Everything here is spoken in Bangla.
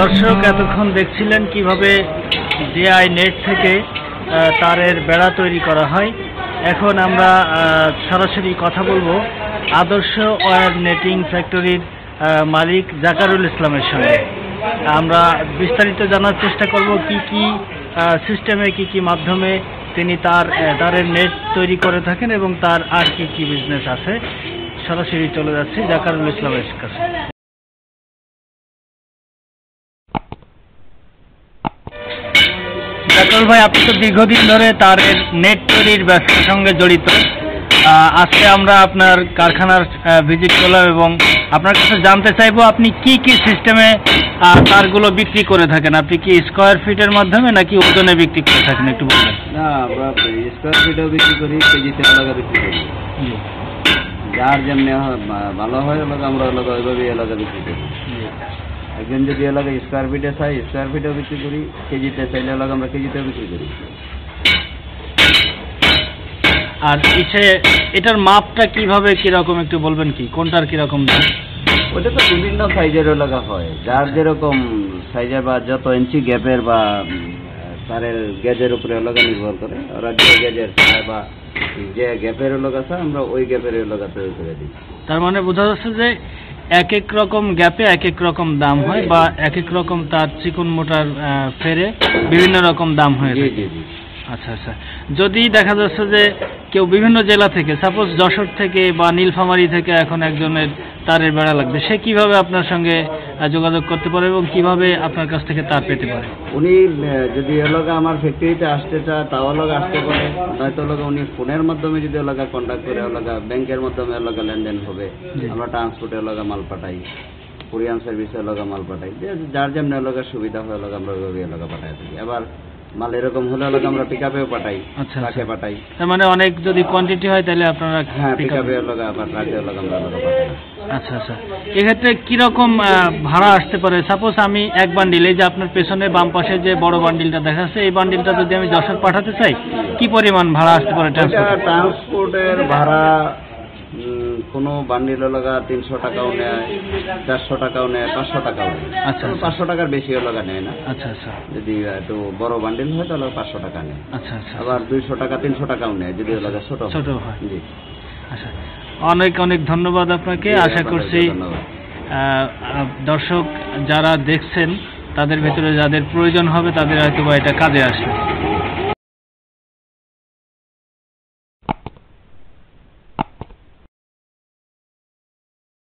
দর্শক এতক্ষণ দেখছিলেন কীভাবে ডিআই নেট থেকে তারের বেড়া তৈরি করা হয়। এখন আমরা সরাসরি কথা বলব আদর্শ ওয়ার নেটিং ফ্যাক্টরির মালিক জাকারুল ইসলামের সঙ্গে। আমরা বিস্তারিত জানার চেষ্টা করব কি কি সিস্টেমে কি কি মাধ্যমে তিনি তার তারের নেট তৈরি করে থাকেন এবং তার আর কি কি বিজনেস আছে। সরাসরি চলে যাচ্ছে জাকারুল ইসলামের কাছে। জাকারুল ভাই আপনি তো দীর্ঘদিন ধরে তারের নেট তৈরির ব্যবসার সঙ্গে জড়িত। আজকে আমরা আপনার কারখানার ভিজিট করলাম এবং আপনার কাছে জানতে চাইব আপনি কি কি সিস্টেমে তারগুলো বিক্রি করে থাকেন? আপনি কি স্কোয়ার ফিটের মাধ্যমে নাকি ওজনে বিক্রি করে থাকেন? একটু বলবেন না আমরা স্কোয়ার ফিটও বিক্রি করি কেজিতে এলাকা বিক্রি করি। যার যেমনি হয়, ভালো হয় আমরা এলাকা ওইভাবেই এলাকা বিক্রি করি। একজন যদি এলাকা স্কোয়ার ফিটে চাই স্কোয়ার ফিটেও বিক্রি করি কেজিতে চাইলে এলাকা আমরা কেজিতেও বিক্রি করি। আর ইসে এটার মাপটা কীভাবে কীরকম একটু বলবেন কি? কোনটার কীরকম দাম? ওটা তো বিভিন্ন সাইজের এলাকা হয়। যার যেরকম সাইজের বা যত ইঞ্চি গ্যাপের বা তারের গেজের উপরে এলাকা নির্ভর করে। ওরা যে চায় বা যে গ্যাপের এলাকা আছে আমরা ওই গ্যাপের এলাকা তৈরি করে দিই তার মানে বোঝা যাচ্ছে যে এক এক রকম গ্যাপে এক এক রকম দাম হয় বা এক এক রকম তার চিকন মোটার ফেরে বিভিন্ন রকম দাম হয় আচ্ছা আচ্ছা। যদি দেখা যাচ্ছে যে কেউ বিভিন্ন জেলা থেকে সাপোজ যশোর থেকে বা নীলফামারি থেকে এখন একজনের তারের বেড়া লাগবে সে কীভাবে আপনার সঙ্গে যোগাযোগ করতে পারে এবং কীভাবে আপনার কাছ থেকে তার পেতে পারে উনি যদি এলাকা আমার ফ্যাক্টরিতে আসতে চায় তাও এলাকা আসতে পারে নয়তো এলাকা উনি ফোনের মাধ্যমে যদি এলাকা কন্ট্যাক্ট করে এলাকা ব্যাংকের মাধ্যমে এলাকা লেনদেন হবে আমরা ট্রান্সপোর্টে এলাকা মাল পাঠাই কোরিয়ান সার্ভিসে এলাকা মাল পাঠাই যে যার যেমন এলাকার সুবিধা হয় এলাকা আমরা ওইভাবে এলাকা পাঠাই থাকি আবার মাল এরকম হলে এলাকা আমরা পিক আপেও পাঠাই আচ্ছা, ট্রাকে আচ্ছা। পাঠাই। তার মানে অনেক যদি কোয়ান্টিটি হয় তাহলে আপনারা হ্যাঁ পিক আপে ট্রাকে এলাকা আমরা পাঠাই। আচ্ছা আচ্ছা। এক্ষেত্রে কীরকম ভাড়া আসতে পারে? সাপোজ আমি এক বান্ডিল এই যে আপনার পেছনে বাম পাশে যে বড় বান্ডিলটা দেখা যাচ্ছে এই বান্ডিলটা যদি আমি যশোর পাঠাতে চাই কি পরিমাণ ভাড়া আসতে পারে ট্রান্সপোর্টের ভাড়া কোনো বান্ডিল এলাকা তিনশো টাকাও নেয় চারশো টাকাও নেয় পাঁচশো টাকাও নেয়। আচ্ছা, আচ্ছা। পাঁচশো টাকার বেশি এলাকা নেয় না। আচ্ছা আচ্ছা। যদি একটু বড় বান্ডিল হয় তাহলে পাঁচশো টাকা নেয়। আচ্ছা আচ্ছা। আবার দুইশো টাকা তিনশো টাকাও নেয় যদি এলাকা ছোট ছোট হয়। জি। আচ্ছা। অনেক অনেক ধন্যবাদ আপনাকে। আশা করছি দর্শক যারা দেখছেন তাদের ভিতরে যাদের প্রয়োজন হবে তাদের হয়তো বা এটা কাজে আসবে।